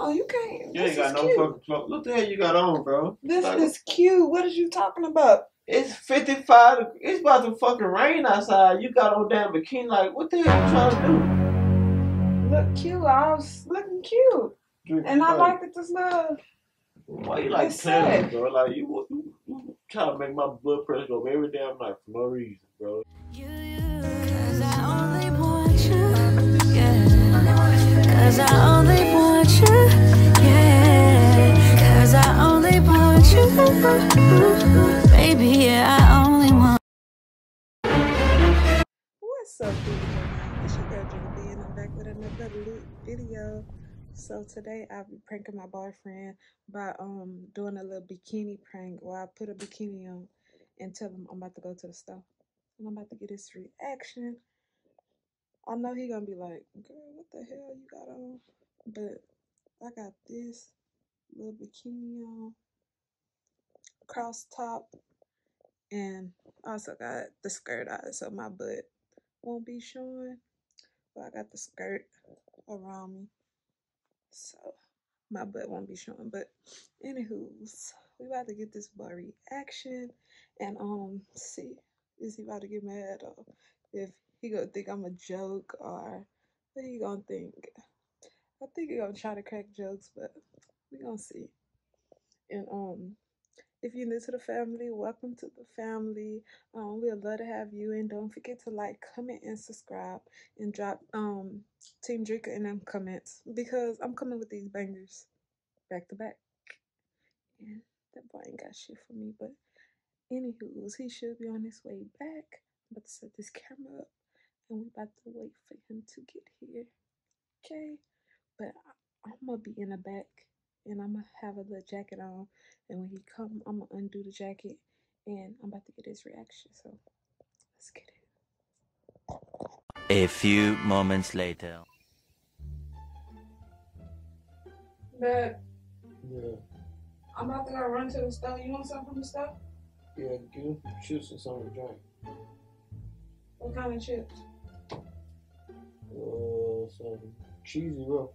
on, you can't. You this ain't got no cute. fucking clothes. Look the hell you got on, bro. This Like, is cute. What is you talking about? It's 55. It's about to fucking rain outside. You got on damn bikini. Like, what the hell you trying to do? Look cute. I was looking cute, Drink- and I like it. This little. Why you like It's playing, sad. with me, bro? Like, you, you, you trying to make my blood pressure go up every damn night for no reason, bro. You, you, cause I only want you, yeah. Cause I only want video. So today I'll be pranking my boyfriend by um doing a little bikini prank where I put a bikini on and tell him I'm about to go to the store and I'm about to get his reaction. I know he gonna be like, "Girl, what the hell you got on?" But I got this little bikini on, cross top, and also got the skirt on so my butt won't be showing. But I got the skirt around me. So my butt won't be showing. But anywho's we about to get this boy reaction and um see is he about to get mad or if he gonna think I'm a joke or what he gonna think. I think he gonna try to crack jokes, but we gonna see. And um if you're new to the family, welcome to the family. Um, we'd love to have you, and don't forget to like, comment, and subscribe, and drop um Team Drika in them comments because I'm coming with these bangers back to back. Yeah, that boy ain't got shit for me, but anywho's he should be on his way back. I'm about to set this camera up, and we about to wait for him to get here. Okay, but I'm gonna be in the back, and I'm gonna have a little jacket on. And when he come, I'm gonna undo the jacket and I'm about to get his reaction. So let's get it. A few moments later. But Yeah, I'm about to go run to the store. You want something from the store? yeah, give him some chips and something to drink. What kind of chips? Uh, some cheesy rough.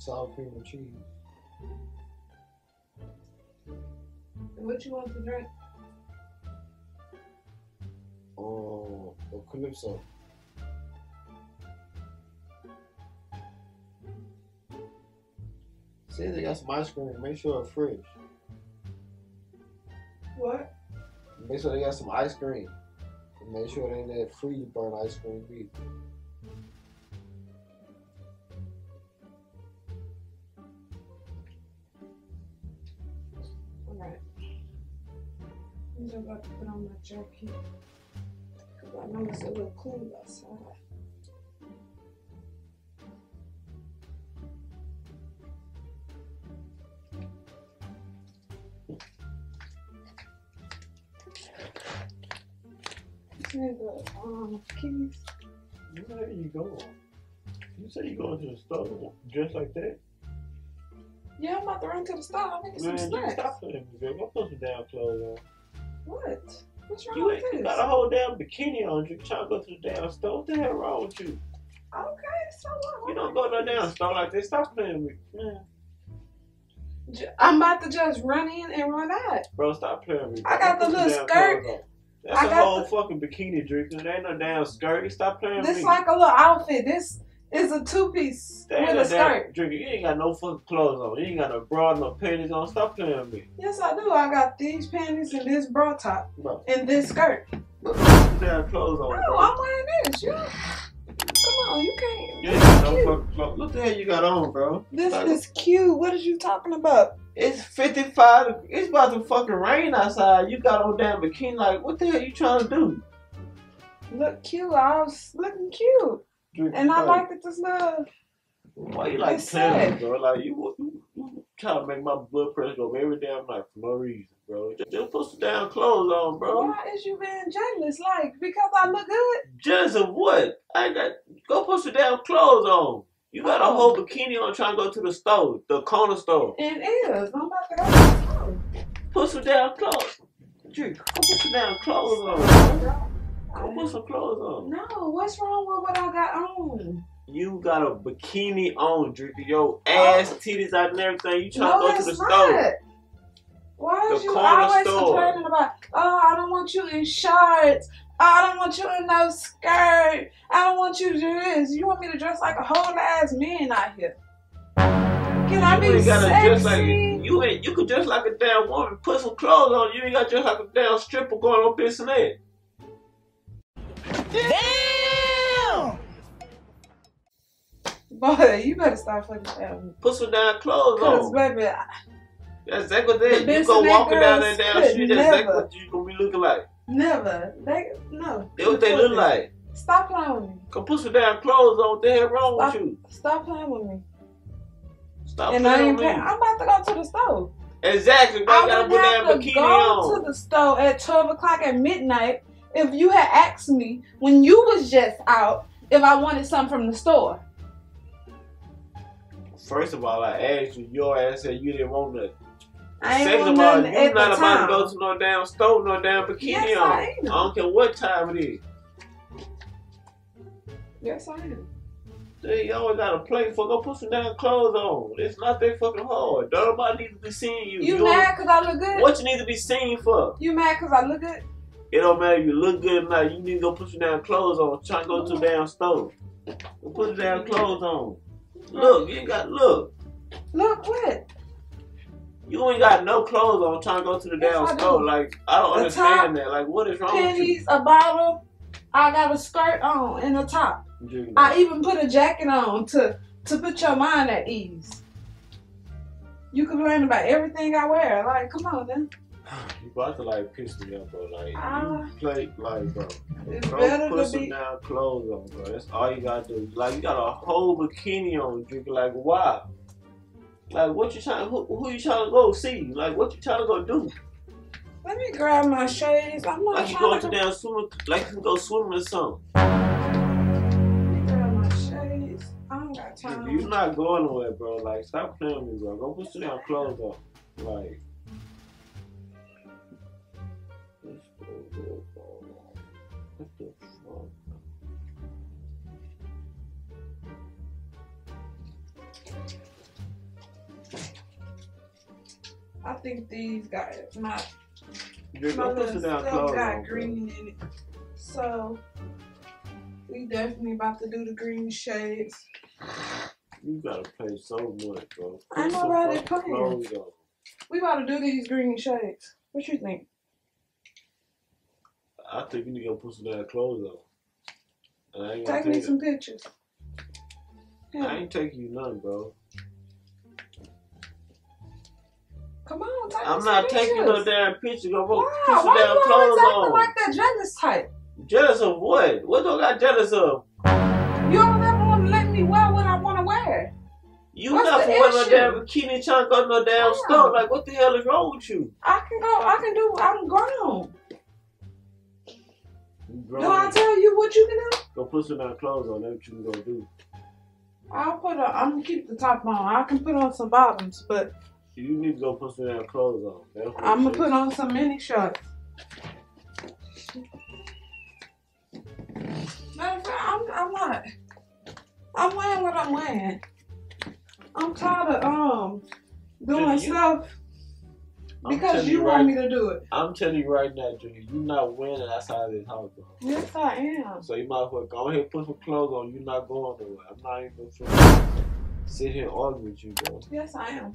Sour cream and cheese. And what you want to drink? Oh, a calypso. See, they got some ice cream. Make sure it's fresh. What? Make sure they got some ice cream. And make sure it ain't that freeze burn ice cream either. I'm just about to put on my jacket. Cause I know it's a little cool outside. Nigga, um. Where you going? You say you going to the store dressed like that? Yeah, I'm about to run to the store. I'm making some snacks. stop playing with me, girl. Go put some damn clothes on. What? What's wrong You, with ain't, you got a whole damn bikini on. You trying to go to the damn store? What the hell wrong with you? Okay, so what? You don't go to no damn store like this. Stop playing with me. Man. I'm about to just run in and run out. Bro, stop playing with me. I got the little skirt. That's I a whole the- fucking bikini Drika. There ain't no damn skirt. Stop playing with me. This like a little outfit. This is a two piece with a skirt. Drika. You ain't got no fucking clothes on. You ain't got no bra, no panties on. Stop playing with me. Yes, I do. I got these panties and this bra top Bro, and this skirt. put damn clothes on, No, bro. I'm wearing this. You, come on, you can't. You ain't got no fucking clothes. Look the hell you got on, bro. This Like, is cute. What is you talking about? It's 55. It's about to fucking rain outside. You got on damn bikini. Like, what the hell you trying to do? Look cute. I was looking cute, Drink and I like, like it. This little. Why you like It's playing, sad. with me, bro? Like, you, you, you trying to make my blood pressure go up every damn night for no reason, bro. Just, just put some damn clothes on, bro. Why is you being jealous? Like because I look good? Jealous of what? I got. Go put some damn clothes on. You got a Oh. whole bikini on trying to go to the store, the corner store. It is. I'm about to go. to the store. Put some damn clothes. Drink. Go put some damn clothes on. Go put some clothes on. No, what's wrong with what I got on? You got a bikini on, drinking your oh. ass, titties out, and everything. You trying Oh. No, to go to the not. store? Why is you always store. complaining about, oh, I don't want you in shorts. Oh, I don't want you in no skirt. I don't want you to do this. You want me to dress like a whole ass man out here. Can I you be dress like sexy? you ain't. You could dress like a damn woman. Put some clothes on. You ain't got to dress like a damn stripper going on this and that. Boy, you better stop fucking playing with me. Put some damn clothes Cause on. baby, I- That's exactly what The that. You go walking down that damn street. That's exactly what you gonna be looking like. never. They no. That's what they look like. Stop playing with me. Come put some damn clothes on. What the hell wrong Stop, with you? stop playing with me. Stop and I playing ain't with me. paying. I'm about to go to the store. Exactly, bro. I You gotta put that have to go on. to the store at 12 o'clock at midnight if you had asked me when you was just out if I wanted something from the store. First of all, I asked you. Your ass said you didn't want nothing. I ain't Second of all, you at not the about time. to go to no damn store, no damn bikini Yes, on. I am. don't care what time it is. Yes, I am. Dude, you always got a plate for. Go put some damn clothes on. It's not that fucking hard. Don't nobody need to be seeing you. You, don't- mad because I look good? What you need to be seen for? You mad because I look good? It don't matter if you look good or not. You need to go put some damn clothes on. Try to go to the damn store. Go put the damn clothes on. Look, you ain't got look. Look what? You ain't got no clothes on. Trying to go to the Yes, damn store. Like I don't A understand that. Like what is wrong with Pennies, a bottle. I got a skirt on and a top. I even put a jacket on to to put your mind at ease. You complain about everything I wear. Like, come on, then. You about to like piss me off, bro. Like Ah. you play like bro. It's Bro, better put to some be. damn clothes on, bro. That's all you gotta do. Like you got a whole bikini on, drinking like why? Like what you trying? Who, who you trying to go see? Like what you trying to go do? Let me grab my shades. I'm not Like you going to to damn swim? Like you can go swimming or something? Let me grab my shades. I don't got time. You're not going nowhere, bro. Like stop playing with me, bro. Go put some damn clothes on. Like. What the fuck? I think these got my Drink, my little stuff got green in it. So we definitely about to do the green shades. You gotta play so much, bro. I know some about it, fucking come on. clothes on. We about to do these green shades. What you think? I think you need to go put some damn clothes on. And I ain't Take me take some pictures. I ain't taking you nothing, bro. Come on, take I'm not pictures. taking no damn picture. Go put some why damn you clothes on. like that jealous type? Jealous of what? What do I got jealous of? You don't ever want to let me wear what I want to wear. You What's not for wearing no damn bikini to go no damn store. Like, what the hell is wrong with you? I can go. I can do. I'm grown. You Do I tell you what you can do? Go put some damn clothes on. That's what you can go do. I'll put. on. I'm gonna keep the top on. I can put on some bottoms, but You need to go put some damn clothes on. That's I'm gonna put on some mini shorts. Matter of fact, I'm, I'm not. I'm wearing what I'm wearing. I'm tired of um doing you- stuff because you you want right- me to do it. I'm telling you right now, Junior, you not winning outside this house, bro. Yes, I am. So you might as well go ahead and put some clothes on. You're not going nowhere. I'm not even gonna sit here and argue with you, bro. Yes, I am.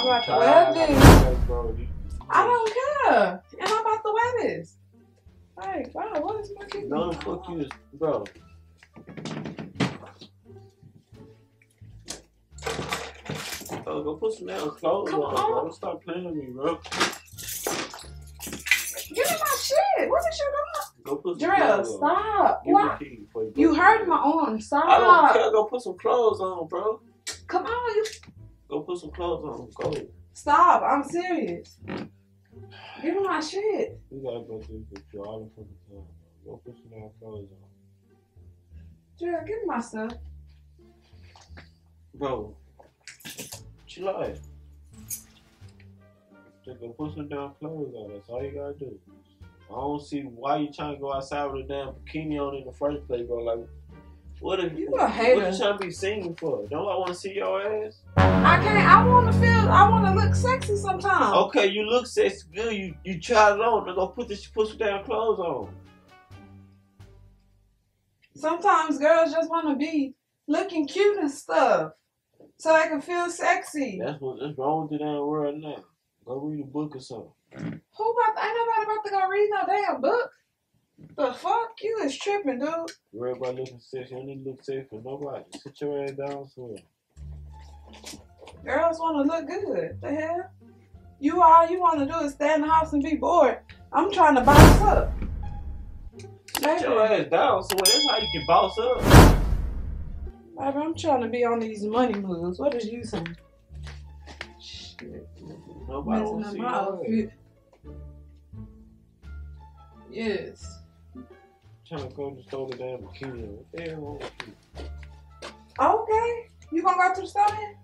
I'm about to wear this. bro. You- I don't care, and I'm about to wear this. Hey, wow, what is my kid? No, fuck you, bro. Oh, go put some damn clothes Come on, on. bro. Stop playing with me, bro. Give me my shit. What is you Go put some Jurale, clothes on. stop. Give What? the you You hurt my arm. Stop. I don't care. Go put some clothes on, bro. Come on, you Go put some clothes on. Go. stop. I'm serious. Give me my shit. You gotta go through this picture all the fucking time. bro. Go put some damn clothes on. Jurale, give me my stuff. Bro, Just go put some damn clothes on. That's all you gotta do. I don't see why you trying to go outside with a damn bikini on in the first place, bro. Like, What if You a hater? What you trying to be seen for? Don't I want to see your ass? I can't. I want to feel. I want to look sexy sometimes. Okay, you look sexy good. You you try it on. Now go put this put some damn clothes on. Sometimes girls just want to be looking cute and stuff, so I can feel sexy. That's what that's wrong with the damn world now. Go read a book or something. Who about? Ain't nobody about to go read no damn book. The fuck you is tripping, dude. Worry about looking sexy. You don't need to look sexy for nobody. Sit your ass down somewhere. Girls want to look good. The hell? You all you want to do is stay in the house and be bored. I'm trying to bounce up. Sit your ass down somewhere. That's how you can boss up. Baby, I'm trying to be on these money moves. What is you saying? Shit. Nobody Messing want to up see my outfit. Yes. Trying to go to the store to damn bikini. What the hell wrong with you? Okay. You gonna go to the store then?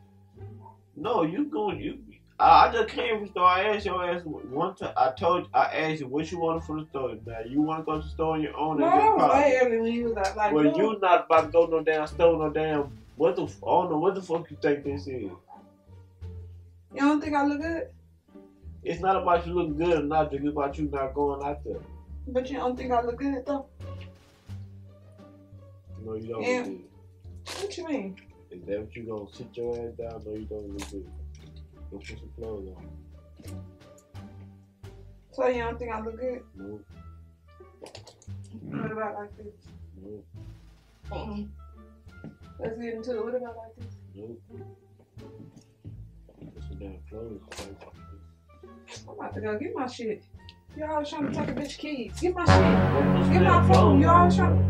No, you going you. I I just came from the store. I asked your ass one time. I told I asked you what you wanted from the store. Now you want to go to the store on your own? No, your was early when you was out. Like, Well, no. you not about to go no damn store, no damn. What the? I don't know what the fuck you think this is. You don't think I look good? It's not about you looking good or not. It's about you not going out there. But you don't think I look good though? No, you don't. Good. What you mean? Is that what you gonna sit your ass down? No, you don't look good. Go put some clothes on. So you don't think I look good? No, What about like this? no, Mm-mm. Let's get into it. What about like this? no. Put some damn clothes on. I'm about to go get my shit. You always trying to take a bitch keys. Get my shit. Get my phone. You always trying to.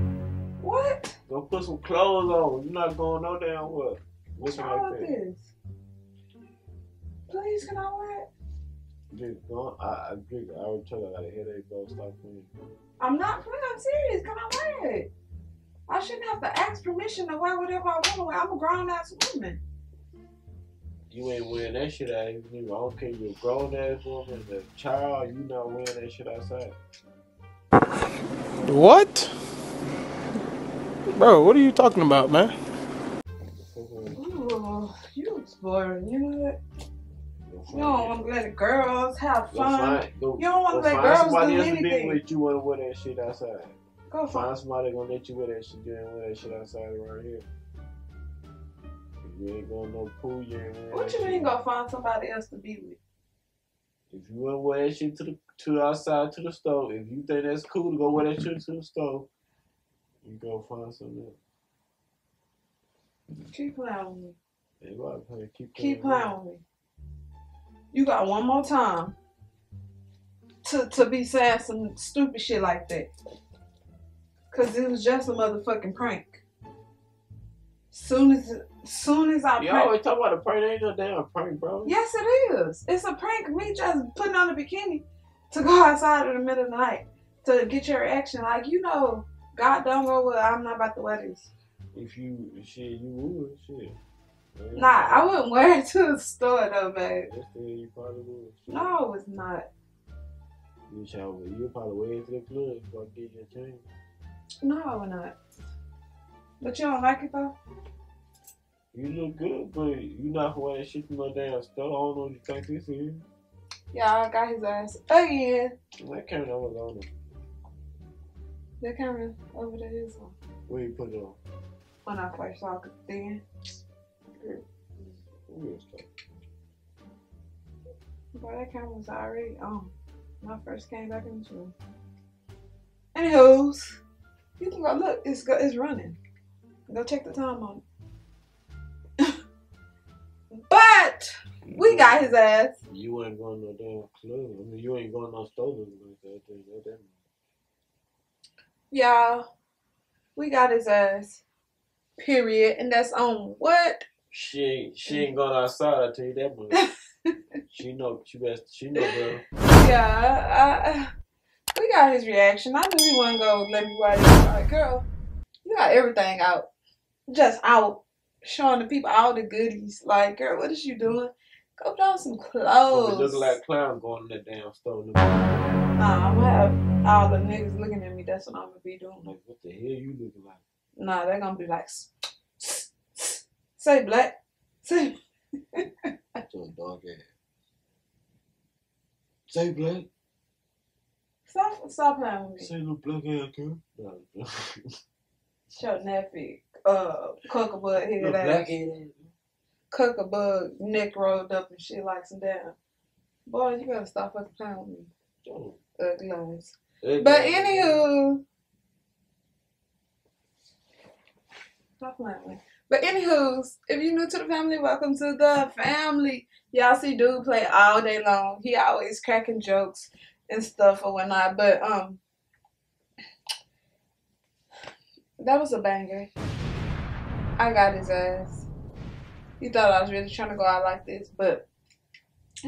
What? Go put some clothes on. You're not going no damn what. What's like with this? Please, can I wear it? Dude, go on. I, I drink. I already told you I got a headache, bro. Stop playing. I'm not playing. I'm serious. Can I wear it? I shouldn't have to ask permission to wear whatever I want to wear. I'm a grown ass woman. You ain't wearing that shit out. even if- I don't care. You're a grown ass woman, a child. You not wearing that shit outside. What? Bro, what are you talking about, man? Fuck with me. Ooh, you was boring. You know what? You don't want to let the girls have fun. find, go, You don't want to let girls somebody do else to be anything. with you want to wear that shit outside. Go Find find. somebody gonna let you wear that shit. You ain't wear that shit outside around here. You ain't going no pool, you ain't wearing What you mean? shit. Go find somebody else to be with? If you wanna wear that shit to the to outside to the stove, if you think that's cool to go wear that shit to the stove, you go find something else. Keep playing with me. Ain't about to play. Keep playing with me. You got one more time to to be saying some stupid shit like that. Cause it was just a motherfucking prank. Soon as soon as I You prank, always talk about a prank. Ain't no damn prank, bro. yes it is. It's a prank. Me just putting on a bikini to go outside in the middle of the night to get your reaction. Like you know, God don't go well. I'm not about to wear this. If you shit, you would shit. Man, Nah, I wouldn't wear it to the store though, babe. That's the you probably would. No, it's not. You shall. You probably wear it to the club I get your change. No, I would not. But you don't like it though? You look good, but you not wearing that shit to no damn store. I don't know what you think this is. Yeah, I got his ass oh, again. That camera was on. him. The camera over there is on. Where you put it on? When I first saw it then. But that camera was already on. When I first came back in the room. Anywho's, you can go look, it's go, it's running. Go check the time on it. but we got his ass. You ain't going no damn club. I mean, you ain't going no looking like that. I tell that. Y'all, we got his ass. Period. And that's on what? She ain't, she ain't going outside. I tell you that much. she know. She best. She know, bro. Yeah, I, we got his reaction. I knew he wasn't gonna let me ride it. Like, girl, you got everything out, just out, showing the people all the goodies. Like, girl, what is you doing? Go put on some Oh, clothes. looking like clown going in that damn store. nah, I'm gonna have all the niggas looking at me. That's what I'm gonna be doing. Like, what the hell you looking like? Nah, they're gonna be like, say black, say. So dog ass. Say black. Stop, stop playing with me. Say no black ass girl. No, no. Show nappy, uh, cuckabug No head black ass, cuckabug neck rolled up and shit like some damn. Boy, you gotta stop fucking playing with me, Oh. ugly. That But anywho, stop playing with me. But anywho, if you're new to the family, welcome to the family. Y'all see dude play all day long. He always cracking jokes and stuff or whatnot. But um, that was a banger. I got his ass. He thought I was really trying to go out like this, but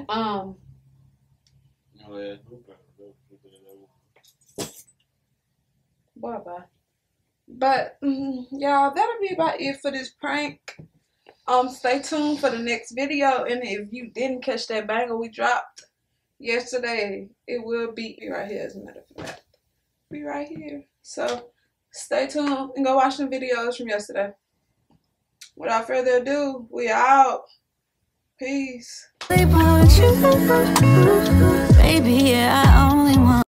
um. Bye bye. But mm, y'all, that'll be about it for this prank. Um, stay tuned for the next video. And if you didn't catch that banger we dropped yesterday, it will be right here. As a matter of fact, be right here. So stay tuned and go watch the videos from yesterday. Without further ado, we out. Peace. Baby. Yeah,